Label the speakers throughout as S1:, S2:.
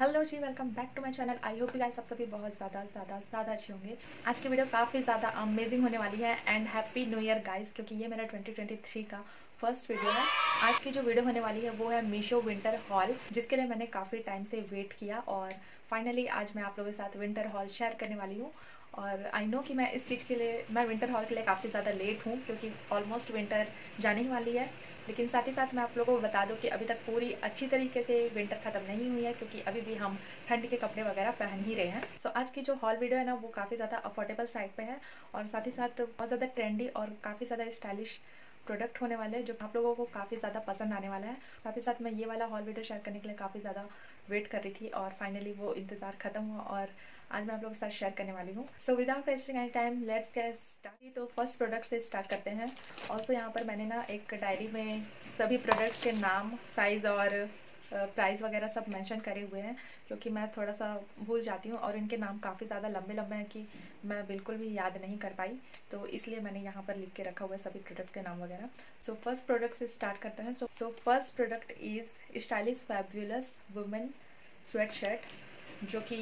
S1: Hello ji welcome back to my channel I hope guys आप सभी बहुत ज़्यादा ज़्यादा ज़्यादा अच्छे होंगे। आज की वीडियो काफ़ी ज़्यादा अमेजिंग होने वाली है and happy new year guys क्योंकि ये मेरा 2023 का फ़र्स्ट वीडियो है। आज की जो वीडियो होने वाली है, वो है मीशो विंटर हॉल जिसके लिए मैंने काफ़ी टाइम से वेट किया और फाइनली आज मैं आप लोगों के साथ विंटर हॉल शेयर करने वाली हूँ। और आई नो कि मैं इस चीज़ के लिए मैं विंटर हॉल के लिए काफ़ी ज़्यादा लेट हूँ क्योंकि ऑलमोस्ट विंटर जाने ही वाली है। लेकिन साथ ही साथ मैं आप लोगों को बता दूँ कि अभी तक पूरी अच्छी तरीके से विंटर ख़त्म नहीं हुई है क्योंकि अभी भी हम ठंड के कपड़े वगैरह पहन ही रहे हैं। सो so, आज की जो हॉल वीडियो है ना वो काफ़ी ज़्यादा अफोर्डेबल साइड पर है और साथ ही साथ बहुत ज़्यादा ट्रेंडी और काफ़ी ज़्यादा स्टाइलिश प्रोडक्ट होने वाले हैं, जो आप लोगों को काफ़ी ज़्यादा पसंद आने वाला है। साथ ही साथ मैं ये वाला हॉल वीडियो शेयर करने के लिए काफ़ी ज़्यादा वेट कर रही थी और फाइनली वो इंतज़ार ख़त्म हुआ और आज मैं आप लोगों के साथ शेयर करने वाली हूँ। So without wasting any time let's get start तो फ़र्स्ट प्रोडक्ट से स्टार्ट करते हैं। ऑल्सो यहाँ पर मैंने ना एक डायरी में सभी प्रोडक्ट्स के नाम साइज़ और प्राइस वगैरह सब मेंशन करे हुए हैं क्योंकि मैं थोड़ा सा भूल जाती हूँ और इनके नाम काफ़ी ज़्यादा लंबे लंबे हैं कि मैं बिल्कुल भी याद नहीं कर पाई। तो इसलिए मैंने यहाँ पर लिख के रखा हुआ है सभी प्रोडक्ट के नाम वगैरह। सो फ़र्स्ट प्रोडक्ट से स्टार्ट करते हैं। So so first product is stylish fabulous women sweatshirt जो कि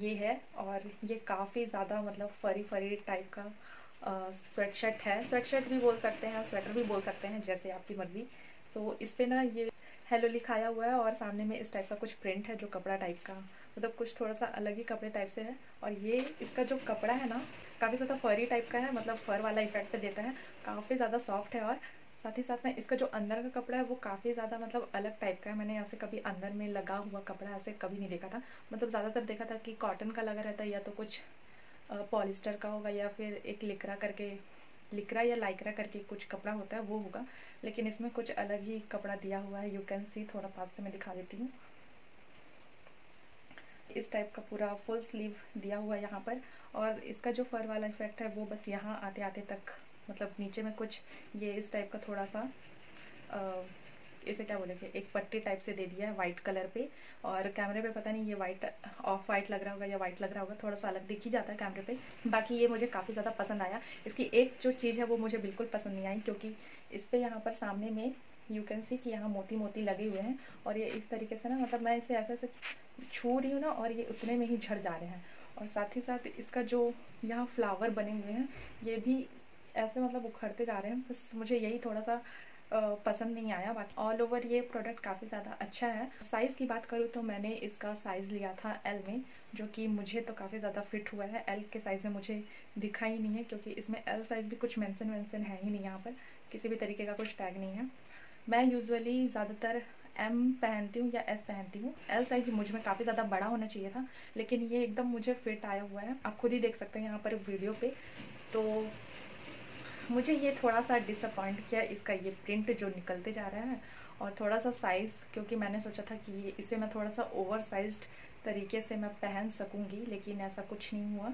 S1: ये है और ये काफ़ी ज़्यादा मतलब फरी फरी टाइप का स्वेट शर्ट है। स्वेट शर्ट भी बोल सकते हैं स्वेटर भी बोल सकते हैं जैसे आपकी मर्ज़ी। सो so, इस पर ना ये हेलो लिखाया हुआ है और सामने में इस टाइप का कुछ प्रिंट है जो कपड़ा टाइप का। मतलब कुछ थोड़ा सा अलग ही कपड़े टाइप से है। और ये इसका जो कपड़ा है ना, काफ़ी ज़्यादा फरी टाइप का है मतलब फर वाला इफ़ेक्ट देता है। काफ़ी ज़्यादा सॉफ्ट है और साथ ही साथ में इसका जो अंदर का कपड़ा है, वो काफ़ी ज़्यादा मतलब अलग टाइप का है। मैंने ऐसे कभी अंदर में लगा हुआ कपड़ा ऐसे कभी नहीं देखा था। मतलब ज़्यादातर देखा था कि कॉटन का लगा रहता है या तो कुछ पॉलिस्टर का होगा या फिर एक लिकरा करके लिकरा या लाइकरा करके कुछ कपड़ा होता है, वो होगा। लेकिन इसमें कुछ अलग ही कपड़ा दिया हुआ है। यू कैन सी थोड़ा पास से मैं दिखा देती हूँ। इस टाइप का पूरा फुल स्लीव दिया हुआ है यहाँ पर। और इसका जो फर वाला इफ़ेक्ट है, वो बस यहाँ आते आते तक मतलब नीचे में कुछ ये इस टाइप का थोड़ा सा इसे क्या बोलेंगे, एक पट्टी टाइप से दे दिया है वाइट कलर पे। और कैमरे पे पता नहीं ये वाइट ऑफ़ वाइट लग रहा होगा या वाइट लग रहा होगा, थोड़ा सा अलग दिख ही जाता है कैमरे पे। बाकी ये मुझे काफ़ी ज़्यादा पसंद आया। इसकी एक जो चीज़ है वो मुझे बिल्कुल पसंद नहीं आई, क्योंकि इस पर यहाँ पर सामने में यू कैन सी कि यहाँ मोती मोती लगे हुए हैं। और ये इस तरीके से ना मतलब मैं इसे ऐसे ऐसे छू रही हूँ ना, और ये उतने में ही झड़ जा रहे हैं। और साथ ही साथ इसका जो यहाँ फ्लावर बने हुए हैं, ये भी ऐसे मतलब उखड़ते जा रहे हैं। बस मुझे यही थोड़ा सा पसंद नहीं आया बाकी ऑल ओवर ये प्रोडक्ट काफ़ी ज़्यादा अच्छा है। साइज़ की बात करूँ तो मैंने इसका साइज़ लिया था एल में, जो कि मुझे तो काफ़ी ज़्यादा फिट हुआ है। एल के साइज़ में मुझे दिखा ही नहीं है, क्योंकि इसमें एल साइज़ भी कुछ मेंशन वेंशन है ही नहीं यहाँ पर। किसी भी तरीके का कुछ टैग नहीं है। मैं यूजुअली ज़्यादातर एम पहनती हूँ या एस पहनती हूँ। एल साइज़ मुझमें काफ़ी ज़्यादा बड़ा होना चाहिए था, लेकिन ये एकदम मुझे फिट आया हुआ है। आप खुद ही देख सकते हैं यहाँ पर वीडियो पे। तो मुझे ये थोड़ा सा डिसअपॉइंट किया इसका ये प्रिंट जो निकलते जा रहा है और थोड़ा सा साइज़ क्योंकि मैंने सोचा था कि इसे मैं थोड़ा सा ओवर साइज़ तरीके से मैं पहन सकूँगी, लेकिन ऐसा कुछ नहीं हुआ।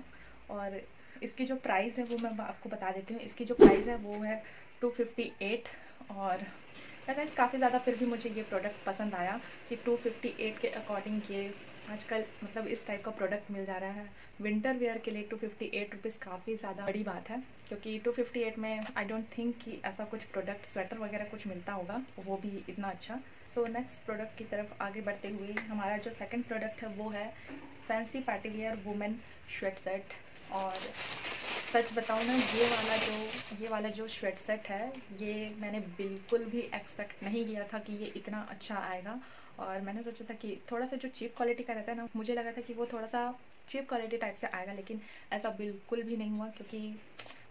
S1: और इसकी जो प्राइस है वो मैं आपको बता देती हूँ, इसकी जो प्राइस है वो है टू फिफ्टी एट और गाइस काफ़ी ज़्यादा फिर भी मुझे ये प्रोडक्ट पसंद आया कि टू फिफ्टी एट के अकॉर्डिंग ये आजकल मतलब इस टाइप का प्रोडक्ट मिल जा रहा है। विंटर वेयर के लिए टू फिफ्टी एट रुपीज़ काफ़ी ज़्यादा बड़ी बात है, क्योंकि टू फिफ्टी एट में आई डोंट थिंक कि ऐसा कुछ प्रोडक्ट स्वेटर वगैरह कुछ मिलता होगा, वो भी इतना अच्छा। सो नेक्स्ट प्रोडक्ट की तरफ़ आगे बढ़ते हुए हमारा जो सेकेंड प्रोडक्ट है, वो है fancy party wear women sweat set और सच बताऊँ ना, ये वाला जो, ये वाला जो श्वेट सेट है, ये मैंने बिल्कुल भी एक्सपेक्ट नहीं किया था कि ये इतना अच्छा आएगा। और मैंने सोचा था कि थोड़ा सा जो चीप क्वालिटी का रहता है ना मुझे लगा था कि वो थोड़ा सा चीप क्वालिटी टाइप से आएगा लेकिन ऐसा बिल्कुल भी नहीं हुआ क्योंकि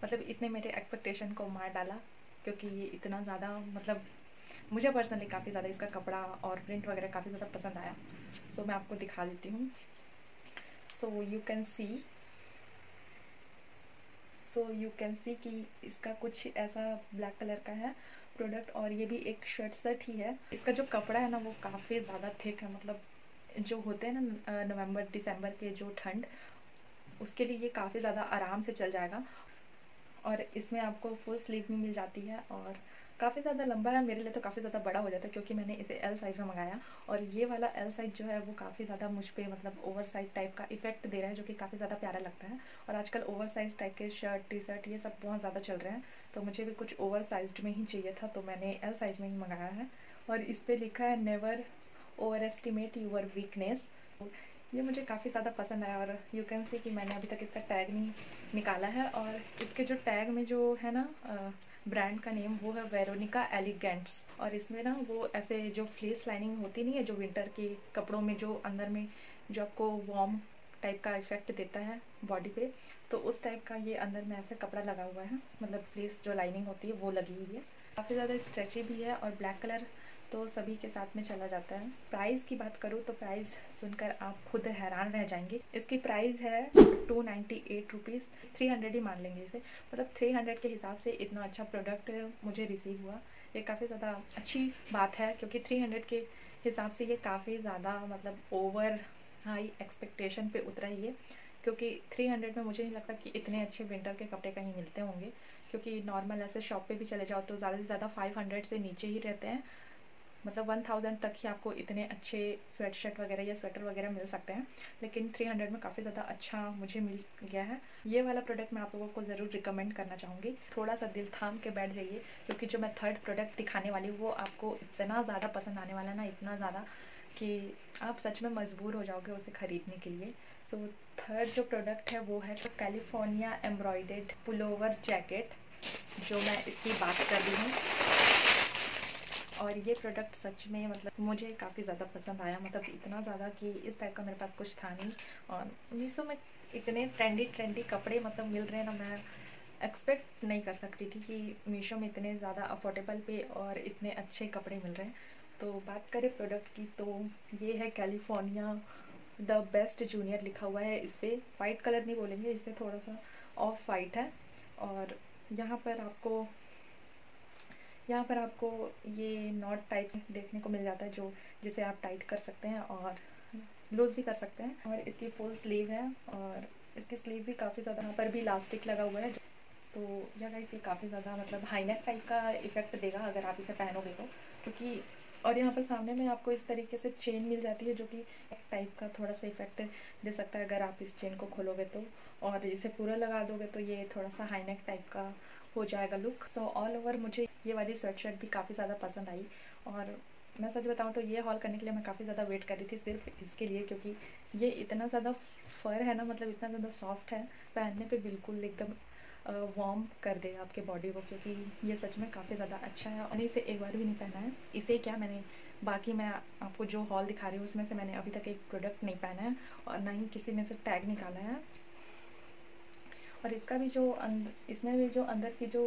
S1: मतलब इसने मेरे एक्सपेक्टेशन को मार डाला क्योंकि ये इतना ज़्यादा मतलब मुझे पर्सनली काफ़ी ज़्यादा इसका कपड़ा और प्रिंट वगैरह काफ़ी ज़्यादा पसंद आया। सो so, मैं आपको दिखा देती हूँ। So you can see so you can see कि इसका कुछ ऐसा ब्लैक कलर का है। प्रोडक्ट और ये भी एक शर्ट सेट ही है। इसका जो कपड़ा है ना, वो काफ़ी ज़्यादा थिक है मतलब जो होते हैं ना नवंबर, दिसंबर के जो ठंड, उसके लिए ये काफ़ी ज़्यादा आराम से चल जाएगा। और इसमें आपको फुल स्लीव भी मिल जाती है और काफ़ी ज़्यादा लंबा है, मेरे लिए तो काफ़ी ज़्यादा बड़ा हो जाता है क्योंकि मैंने इसे एल साइज़ में मंगाया और ये वाला एल साइज़ जो है वो काफ़ी ज़्यादा मुझ पर मतलब ओवर साइज़ टाइप का इफ़ेक्ट दे रहा है जो कि काफ़ी ज़्यादा प्यारा लगता है। और आजकल ओवर साइज़ टाइप के शर्ट टी शर्ट ये सब बहुत ज़्यादा चल रहे हैं तो मुझे भी कुछ ओवर साइज़ में ही चाहिए था तो मैंने एल साइज़ में ही मंगाया है। और इस पर लिखा है never overestimate your weakness ये मुझे काफ़ी ज़्यादा पसंद आया और यू कैन सी कि मैंने अभी तक इसका टैग नहीं निकाला है और इसके जो टैग में जो है ना ब्रांड का नेम वो है वेरोनिका एलिगेंट्स और इसमें ना वो ऐसे जो फ्लेस लाइनिंग होती नहीं है, जो विंटर के कपड़ों में जो अंदर में जो आपको वार्म टाइप का इफ़ेक्ट देता है बॉडी पे तो उस टाइप का ये अंदर में ऐसे कपड़ा लगा हुआ है। मतलब फ्लेस जो लाइनिंग होती है वो लगी हुई है। काफ़ी ज़्यादा स्ट्रेची भी है और ब्लैक कलर तो सभी के साथ में चला जाता है। प्राइस की बात करूँ तो प्राइस सुनकर आप खुद हैरान रह जाएँगे। इसकी प्राइस है two ninety eight rupees three hundred ही मान लेंगे इसे। मतलब थ्री हंड्रेड के हिसाब से इतना अच्छा प्रोडक्ट मुझे रिसीव हुआ। ये काफ़ी ज़्यादा अच्छी बात है क्योंकि थ्री हंड्रेड के हिसाब से ये काफ़ी ज़्यादा मतलब ओवर हाई एक्सपेक्टेशन पे उतरा ही है। क्योंकि 300 में मुझे नहीं लगता कि इतने अच्छे विंटर के कपड़े कहीं मिलते होंगे। क्योंकि नॉर्मल ऐसे शॉप पे भी चले जाओ तो ज़्यादा से ज़्यादा 500 से नीचे ही रहते हैं। मतलब वन थाउज़ेंड तक ही आपको इतने अच्छे स्वेट शर्ट वगैरह या स्वेटर वगैरह मिल सकते हैं लेकिन थ्री हंड्रेड में काफ़ी ज़्यादा अच्छा मुझे मिल गया है। ये वाला प्रोडक्ट मैं आप लोगों को ज़रूर रिकमेंड करना चाहूँगी। थोड़ा सा दिल थाम के बैठ जाइए क्योंकि जो मैं थर्ड प्रोडक्ट दिखाने वाली हूँ वो आपको इतना ज़्यादा पसंद आने वाला ना इतना ज़्यादा कि आप सच में मजबूर हो जाओगे उसे ख़रीदने के लिए। सो so, थर्ड जो प्रोडक्ट है वो है तो कैलिफ़ोर्निया एम्ब्रॉयडेड पुलोवर जैकेट जो मैं इसकी बात कर रही हूँ। और ये प्रोडक्ट सच में मतलब मुझे काफ़ी ज़्यादा पसंद आया मतलब इतना ज़्यादा कि इस टाइप का मेरे पास कुछ था नहीं। और मीशो में इतने ट्रेंडी ट्रेंडी कपड़े मतलब मिल रहे हैं ना, मैं एक्सपेक्ट नहीं कर सकती थी कि मीशो में इतने ज़्यादा अफोर्डेबल पे और इतने अच्छे कपड़े मिल रहे हैं। तो बात करें प्रोडक्ट की तो ये है कैलिफ़ोर्निया द बेस्ट जूनियर लिखा हुआ है इस पर वाइट कलर नहीं बोलेंगे इसमें थोड़ा सा ऑफ़ वाइट है। और यहाँ पर आपको यहाँ पर आपको ये नॉट टाइप देखने को मिल जाता है, जो जिसे आप टाइट कर सकते हैं और लूज भी कर सकते हैं। और इसकी फुल स्लीव है और इसकी स्लीव भी काफ़ी ज़्यादा यहाँ पर भी इलास्टिक लगा हुआ है। तो यह इसे काफ़ी ज़्यादा मतलब हाईनेक टाइप का इफ़ेक्ट देगा अगर आप इसे पहनोगे तो क्योंकि और यहाँ पर सामने में आपको इस तरीके से चेन मिल जाती है जो कि एक टाइप का थोड़ा सा इफ़ेक्ट दे सकता है अगर आप इस चेन को खोलोगे तो। और इसे पूरा लगा दोगे तो ये थोड़ा सा हाईनेक टाइप का हो जाएगा लुक सो ऑल ओवर मुझे ये वाली स्वेट शर्ट भी काफ़ी ज़्यादा पसंद आई। और मैं सच बताऊँ तो ये हॉल करने के लिए मैं काफ़ी ज़्यादा वेट कर रही थी सिर्फ़ इसके लिए क्योंकि ये इतना ज़्यादा फर है ना मतलब इतना ज़्यादा सॉफ्ट है, पहनने पे बिल्कुल एकदम वार्म कर देगा आपके बॉडी को, क्योंकि ये सच में काफ़ी ज़्यादा अच्छा है और इसे एक बार भी नहीं पहना है। इसे क्या मैंने, बाकी मैं आपको जो हॉल दिखा रही हूँ, उसमें से मैंने अभी तक एक प्रोडक्ट नहीं पहना है और ना ही किसी में से टैग निकाला है। और इसका भी जो इसमें भी जो अंदर की जो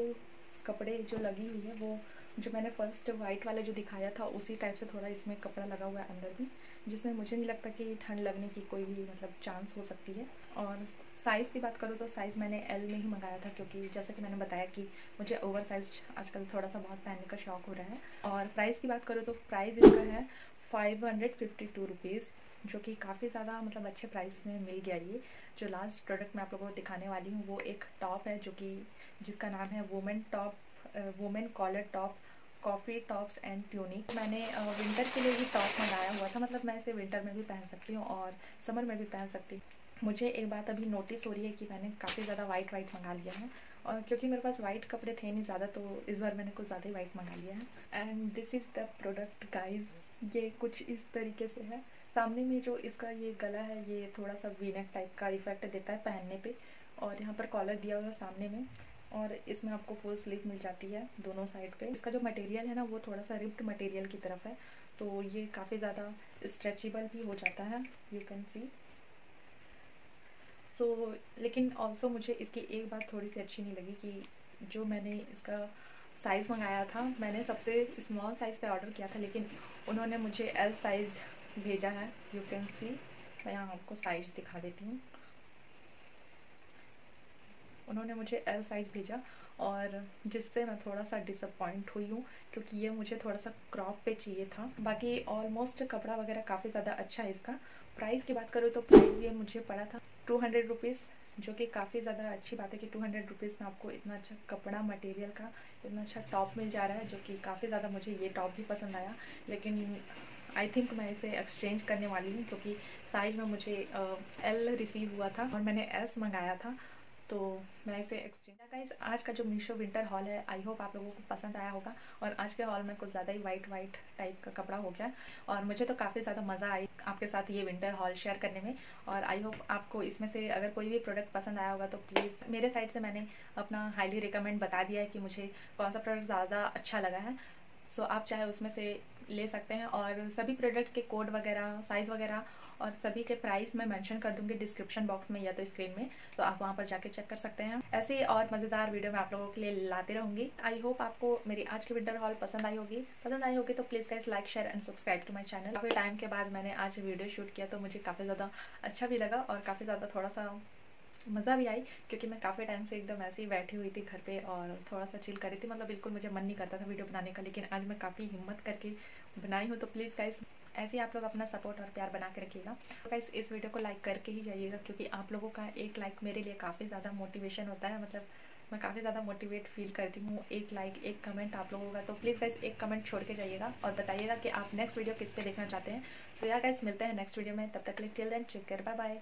S1: कपड़े जो लगी हुई है, वो जो मैंने फ़र्स्ट वाइट वाला जो दिखाया था, उसी टाइप से थोड़ा इसमें कपड़ा लगा हुआ है अंदर भी, जिसमें मुझे नहीं लगता कि ठंड लगने की कोई भी मतलब चांस हो सकती है। और साइज़ की बात करूँ तो साइज़ मैंने एल में ही मंगाया था क्योंकि जैसा कि मैंने बताया कि मुझे ओवर साइज़ आजकल थोड़ा सा बहुत पहनने का शौक हो रहा है। और प्राइस की बात करूँ तो प्राइस इसका है five hundred fifty two rupees जो कि काफ़ी ज़्यादा मतलब अच्छे प्राइस में मिल गया ये। जो लास्ट प्रोडक्ट मैं आप लोगों को दिखाने वाली हूँ, वो एक टॉप है जो कि जिसका नाम है women top women collar top coffee tops and tunic मैंने विंटर के लिए भी टॉप मंगाया हुआ था मतलब मैं इसे विंटर में भी पहन सकती हूँ और समर में भी पहन सकती हूँ। मुझे एक बात अभी नोटिस हो रही है कि मैंने काफ़ी ज़्यादा वाइट वाइट मंगा लिया है। और क्योंकि मेरे पास वाइट कपड़े थे नहीं ज़्यादा तो इस बार मैंने कुछ ज़्यादा ही वाइट मंगा लिया है। And this is the product guys ये कुछ इस तरीके से है। सामने में जो इसका ये गला है, ये थोड़ा सा वीनेक टाइप का इफ़ेक्ट देता है पहनने पे। और यहाँ पर कॉलर दिया हुआ है सामने में। और इसमें आपको फुल स्लीव मिल जाती है दोनों साइड पे। इसका जो मटेरियल है ना, वो थोड़ा सा रिप्ड मटेरियल की तरफ़ है। तो ये काफ़ी ज़्यादा स्ट्रेचेबल भी हो जाता है you can see so so, लेकिन ऑल्सो मुझे इसकी एक बात थोड़ी सी अच्छी नहीं लगी कि जो मैंने इसका साइज़ मंगाया था मैंने सबसे स्मॉल साइज़ पे ऑर्डर किया था लेकिन उन्होंने मुझे एल साइज़ भेजा है यू कैन सी मैं यहाँ आपको साइज़ दिखा देती हूँ। उन्होंने मुझे एल साइज़ भेजा। और जिससे मैं थोड़ा सा डिसअपॉइंट हुई हूँ, क्योंकि ये मुझे थोड़ा सा क्रॉप पे चाहिए था। बाकी ऑलमोस्ट कपड़ा वगैरह काफ़ी ज़्यादा अच्छा है इसका। प्राइस की बात करूँ तो प्राइस ये मुझे पड़ा था टू हंड्रेड रुपीज़ जो कि काफ़ी ज़्यादा अच्छी बात है कि टू हंड्रेड रुपीज़ में आपको इतना अच्छा कपड़ा मटेरियल का इतना अच्छा टॉप मिल जा रहा है, जो कि काफ़ी ज़्यादा मुझे ये टॉप भी पसंद आया। लेकिन आई थिंक मैं इसे एक्सचेंज करने वाली हूँ, क्योंकि साइज़ में मुझे एल रिसीव हुआ था और मैंने एस मंगाया था। तो मैं इसे एक्सचेंज गाइस आज का जो मीशो विंटर हॉल है आई होप आप लोगों को पसंद आया होगा। और आज के हॉल में कुछ ज़्यादा ही वाइट वाइट टाइप का कपड़ा हो गया। और मुझे तो काफ़ी ज़्यादा मज़ा आई आपके साथ ये विंटर हॉल शेयर करने में। और आई होप आपको इसमें से अगर कोई भी प्रोडक्ट पसंद आया होगा तो प्लीज़ मेरे साइड से मैंने अपना हाईली रिकमेंड बता दिया है कि मुझे कौन सा प्रोडक्ट ज़्यादा अच्छा लगा है। सो आप चाहे उसमें से ले सकते हैं और सभी प्रोडक्ट के कोड वगैरह साइज़ वगैरह और सभी के प्राइस मैं मेंशन कर दूँगी डिस्क्रिप्शन बॉक्स में या तो स्क्रीन में। तो आप वहाँ पर जाके चेक कर सकते हैं। ऐसे और मज़ेदार वीडियो मैं आप लोगों के लिए लाते रहूँगी। आई होप आपको मेरी आज की विंटर हॉल पसंद आई होगी। पसंद आई होगी तो please guys like share and subscribe to my channel काफ़ी टाइम के बाद मैंने आज वीडियो शूट किया तो मुझे काफ़ी ज़्यादा अच्छा भी लगा और काफ़ी ज़्यादा थोड़ा सा मज़ा भी आई, क्योंकि मैं काफ़ी टाइम से एकदम ऐसे ही बैठी हुई थी घर पे और थोड़ा सा चिल कर रही थी। मतलब बिल्कुल मुझे मन नहीं करता था वीडियो बनाने का, लेकिन आज मैं काफ़ी हिम्मत करके बनाई हूँ। तो प्लीज़ गाइस ऐसे ही आप लोग अपना सपोर्ट और प्यार बना के रखिएगा। तो गाइस इस वीडियो को लाइक करके ही जाइएगा, क्योंकि आप लोगों का एक लाइक मेरे लिए काफ़ी ज़्यादा मोटिवेशन होता है। मतलब मैं काफ़ी ज़्यादा मोटिवेट फील करती हूँ, एक लाइक एक कमेंट आप लोगों का। तो प्लीज़ गाइस एक कमेंट छोड़ के जाइएगा और बताइएगा कि आप नेक्स्ट वीडियो किस पे देखना चाहते हैं। सो या गाइस मिलते हैं नेक्स्ट वीडियो में। तब तक लिए टिल देन चेक कर बाय बाय